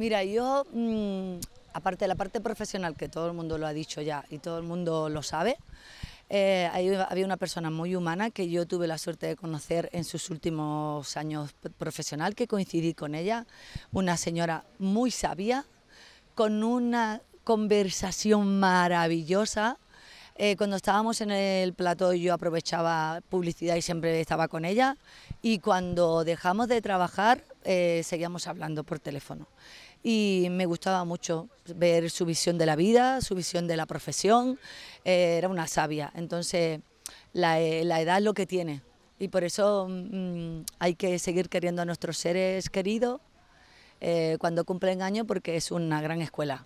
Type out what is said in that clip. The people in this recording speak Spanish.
Mira, yo, mm, aparte de la parte profesional, que todo el mundo lo ha dicho ya y todo el mundo lo sabe, eh, había una persona muy humana que yo tuve la suerte de conocer en sus últimos años profesional, que coincidí con ella, una señora muy sabia, con una conversación maravillosa. Eh, cuando estábamos en el plató yo aprovechaba publicidad y siempre estaba con ella y cuando dejamos de trabajar eh, seguíamos hablando por teléfono. Y me gustaba mucho ver su visión de la vida, su visión de la profesión, eh, era una sabia, entonces la, edad es lo que tiene. Y por eso mm, hay que seguir queriendo a nuestros seres queridos cuando cumplen años porque es una gran escuela.